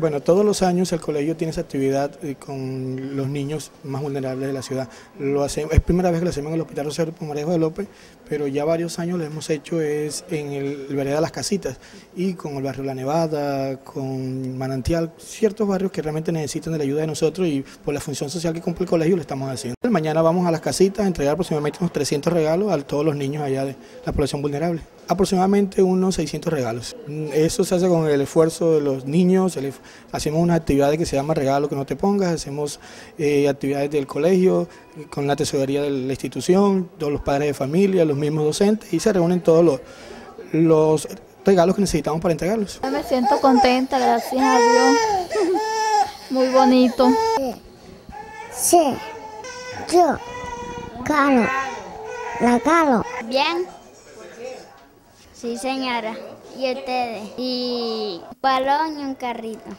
Bueno, todos los años el colegio tiene esa actividad eh, con los niños más vulnerables de la ciudad. Lo hacemos, es primera vez que lo hacemos en el Hospital Rosario Pomarejo de López, pero ya varios años lo hemos hecho es en el, el Vereda Las Casitas y con el barrio La Nevada, con Manantial, ciertos barrios que realmente necesitan de la ayuda de nosotros y por la función social que cumple el colegio lo estamos haciendo. Mañana vamos a las casitas a entregar aproximadamente unos 300 regalos a todos los niños allá de la población vulnerable aproximadamente unos 600 regalos. Eso se hace con el esfuerzo de los niños, hacemos unas actividades que se llama regalo que no te pongas, hacemos eh, actividades del colegio, con la tesorería de la institución, todos los padres de familia, los mismos docentes y se reúnen todos los, los regalos que necesitamos para entregarlos. Me siento contenta, gracias a Dios. Muy bonito. Sí, yo, Carlos, la Carlos. Bien. Sí, señora. Y ustedes. Y un balón y un carrito.